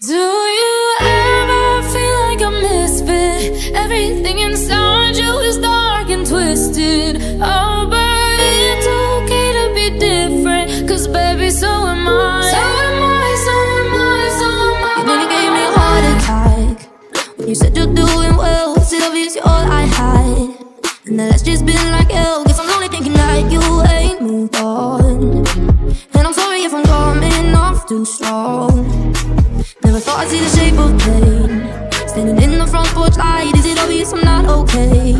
Do you ever feel like a misfit? Everything inside you is dark and twisted. Oh, but it's okay to be different. Cause baby, so am I. So am I, so am I, so am I. You gave me a heart attack When you said you're doing well It's obvious you're all I had And the last just been like hell Cause I'm only thinking that you ain't moved on And I'm sorry if I'm coming off too strong Never thought I'd see the shape of pain. Standing in the front porch light Is it obvious I'm not okay?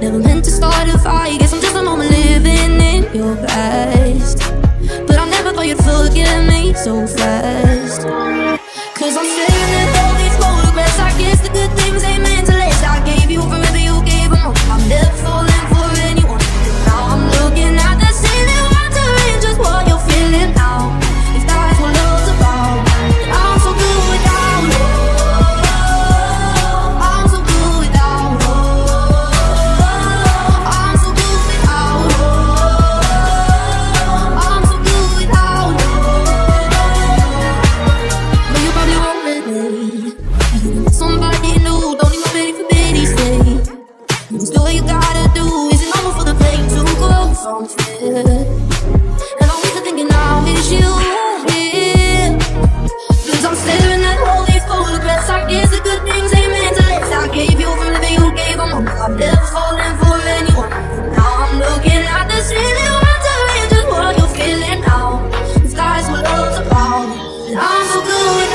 Never meant to start a fight Guess I'm just a moment living in your past. But I never thought you'd forget me so fast. Cause I'm staring at all these photographs I guess the good things ain't All you gotta do is it normal for the pain to go. from? And I'm always thinking I'll miss you here? Cause I'm staring at all these photographs. I guess the good things ain't meant to last. I gave you everything you gave. I'm I've never fallen for anyone. Now I'm looking at the ceiling. Wondering just what you're feeling now. The skies will love about. And I'm so good.